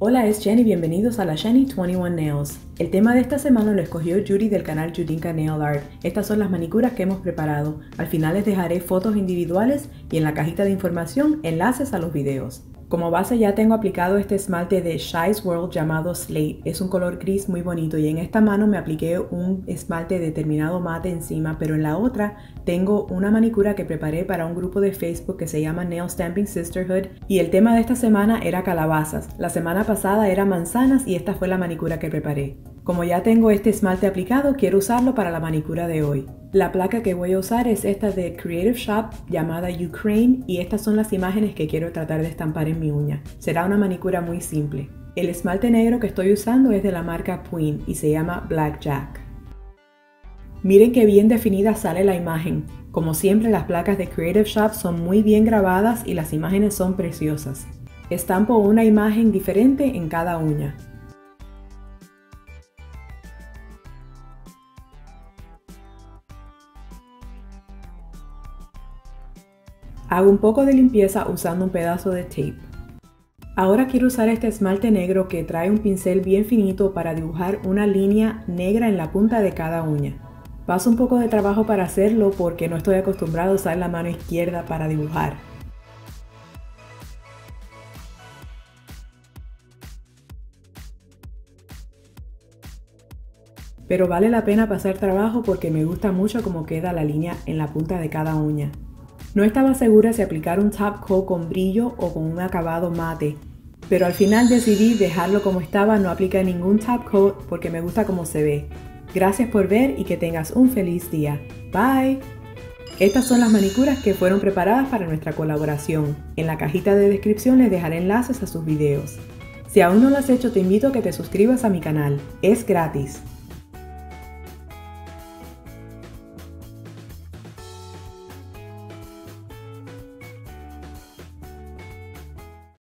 Hola, es Jenny, bienvenidos a la Jenny 21 Nails. El tema de esta semana lo escogió Judy del canal Judinka Nail Art. Estas son las manicuras que hemos preparado. Al final les dejaré fotos individuales y en la cajita de información enlaces a los videos. Como base ya tengo aplicado este esmalte de Shy's World llamado Slate. Es un color gris muy bonito y en esta mano me apliqué un esmalte determinado mate encima, pero en la otra tengo una manicura que preparé para un grupo de Facebook que se llama Nail Stamping Sisterhood y el tema de esta semana era calabazas. La semana pasada era manzanas y esta fue la manicura que preparé. Como ya tengo este esmalte aplicado, quiero usarlo para la manicura de hoy. La placa que voy a usar es esta de Creative Shop llamada Ukraine y estas son las imágenes que quiero tratar de estampar en mi uña. Será una manicura muy simple. El esmalte negro que estoy usando es de la marca Puin y se llama Blackjack. Miren qué bien definida sale la imagen. Como siempre las placas de Creative Shop son muy bien grabadas y las imágenes son preciosas. Estampo una imagen diferente en cada uña. Hago un poco de limpieza usando un pedazo de tape. Ahora quiero usar este esmalte negro que trae un pincel bien finito para dibujar una línea negra en la punta de cada uña. Paso un poco de trabajo para hacerlo porque no estoy acostumbrado a usar la mano izquierda para dibujar. Pero vale la pena pasar trabajo porque me gusta mucho cómo queda la línea en la punta de cada uña. No estaba segura si aplicar un top coat con brillo o con un acabado mate, pero al final decidí dejarlo como estaba, no aplicar ningún top coat porque me gusta cómo se ve. Gracias por ver y que tengas un feliz día. Bye. Estas son las manicuras que fueron preparadas para nuestra colaboración. En la cajita de descripción les dejaré enlaces a sus videos. Si aún no lo has hecho, te invito a que te suscribas a mi canal. Es gratis.